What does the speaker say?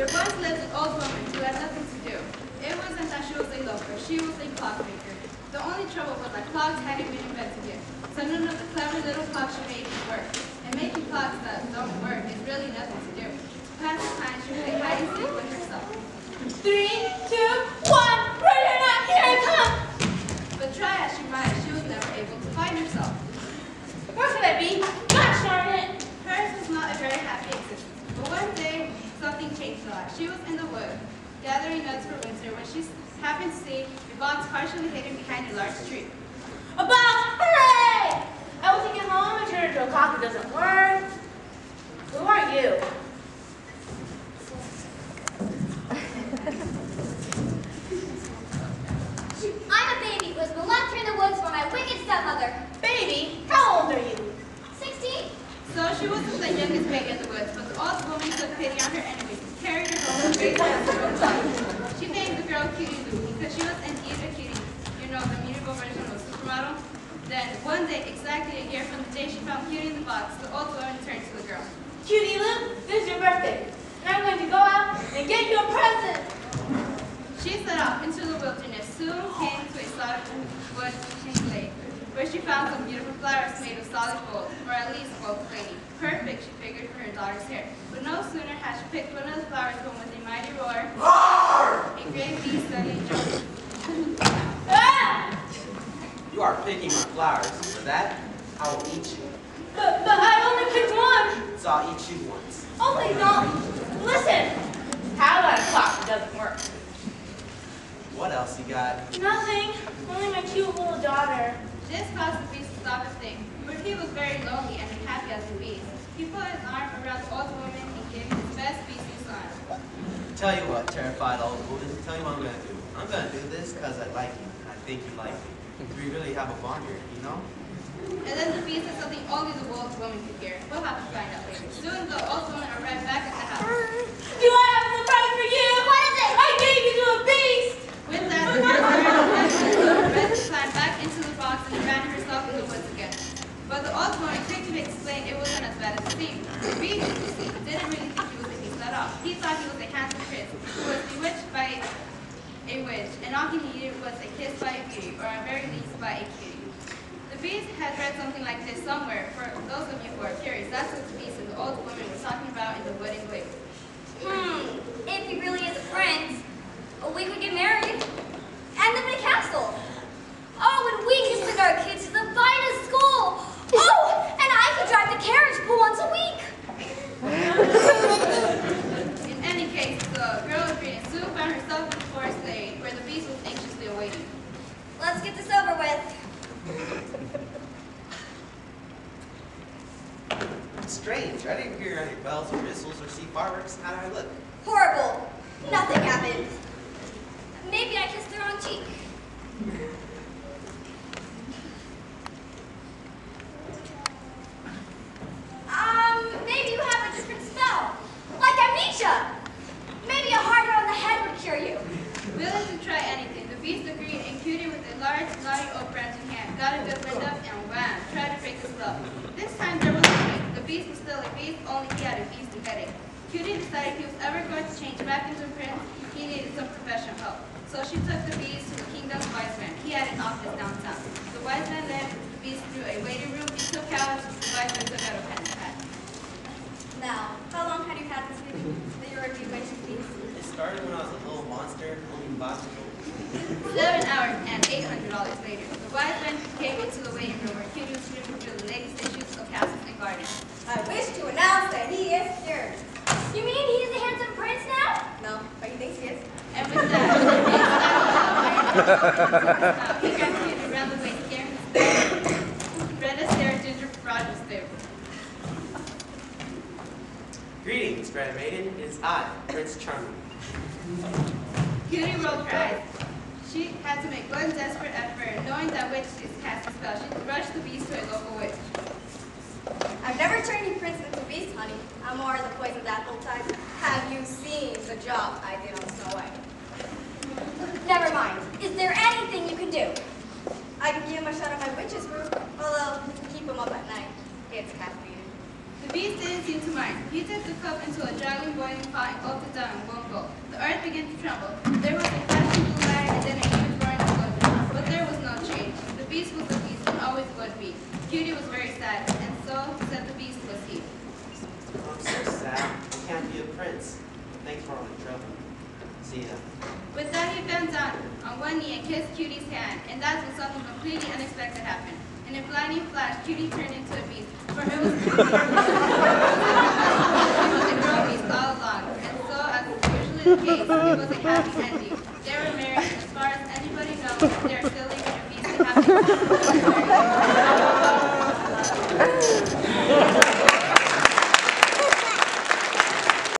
There once lived an old woman who had nothing to do. It wasn't that she was a loafer, she was a clockmaker. The only trouble was that clocks hadn't been invented yet, so none of the clever little clocks she made would work. And making clocks that don't work is really nothing to do. To pass the time, she would play hide and seek with herself. Three, two, one. Right or not, here I come. But try as she might, she was never able to find herself. Where could I be? Gosh darn it. Hers was not a very happy existence. But one day, something changed her life. She was in the woods, gathering nuts for winter, when she happened to see a box partially hidden behind a large tree. A box! Hooray! I will take it home and turn it into a clock that doesn't work. Who are you? I'm a baby who was left here in the woods by my wicked stepmother. Baby, how old are you? Sixteen. So she wasn't the youngest baby in the woods, but the old woman took pity on her enemies and carried her home and raised her as her own child. She named the girl Cutie Lou because she was indeed a cutie, you know, the mutable version of a supermodel. Then, one day, exactly a year from the day she found Cutie in the box, the old woman turned to the girl. Cutie Lou, this is your birthday. And I'm going to go out and get you a present. She set off into the wilderness, soon came to a solid wood glade, where she found some beautiful flowers made of solid gold, or at least gold plating. Perfect, she figured, for her daughter's hair. But no sooner had she picked one of the flowers when with a mighty roar, a great beast suddenly jumped. You are picking my flowers. For that, I will eat you. But, but I only picked one. So I'll eat you once. Oh, please don't. Listen. How about a clock that doesn't work? What else you got? Nothing. Only my cute little daughter. This caused the beast to stop his thing, for he was very lonely and unhappy as a beast. He put his arm around the old woman and gave him his best beastly son. Tell you what, terrified old woman. Tell you what I'm gonna do. I'm gonna do this because I like you. I think you like me. We really have a bond here, you know? And then the beast said something only the old woman could hear. We'll have to find out later. Soon the old woman arrived back at the house. Do I have a surprise for you? What is it? I gave you to a beast. With that, the beast ran climbed back into the box and ran herself in the woods again. But the old woman quickly explained it wasn't as bad as it seemed. The beast, you see, didn't really think he was a beast at all. He thought he was a handsome prince who was bewitched by a witch, and all he needed was a kiss by a beauty, or at very least by a cutie. The beast read something like this somewhere. For those of you who are curious, that's the beast and old woman were talking about in the wedding glade. Hmm. If he really is a prince, we could get married and live in a castle. Oh, and we could send our kids to the finest school. Oh, and I could drive the carriage pool once a week. In any case, the girl agreed and soon found herself in the forest glade where the beast was anxiously awaiting. Let's get this over with. Strange. I didn't hear any bells or whistles or see fireworks. How did I look? Horrible. Nothing happened. Maybe I kissed the wrong cheek. Um, maybe you have a different spell. Like amnesia. Maybe a hard on the head would cure you. Willing to try anything, the beast agreed and Cutie with a large, knotty oak branch in hand, got a good wind up and wham, tried to break the spell. This time there was a beast. Was still a beast, only he had a beastly headache. Cutie decided he was ever going to change back into a prince, he needed some professional help. So she took the beast to the kingdom's wise man. He had an office downtown. The wise man led the beast through a waiting room, he took couch, the wise man took out a pen and pad. Now, how long had you had this vision that you were a bewitched beast? It started when I was a little monster, only five years old. Seven hours and eight hundred dollars later, the wise men came into the waiting room where Cutie was reading through the latest issues of Castles and Gardens. I wish to announce that he is here. You mean he's a handsome prince now? No, but he thinks he is. And with that, he started He grabbed around the waist, carrying his Fred Astaire Ginger Rogers there. Greetings, grand maiden. It is I, Prince Charming. Cutie rolled her eyes. She had to make one desperate effort, knowing that witch is casting spell. She rushed the beast to a local witch. I've never turned you prince into beast, honey. I'm more of the poisoned apple type. Have you seen the job I did on Snow White? Never mind. Is there anything you can do? I can give him a shot of my witch's brew, although keep him up at night. It's caffeine. The beast didn't seem to mind. He took the cup into a dragging boiling pot and gulped it down in one go. See ya. With that, he bent down on one knee and kissed Cutie's hand, and that's when something completely unexpected happened. In a blinding flash, Cutie turned into a beast, for it was, it was a girl beast all along, and so, as is usually the case, it was a happy ending. They were married, and as far as anybody knows, they are still living a peaceful, happy life.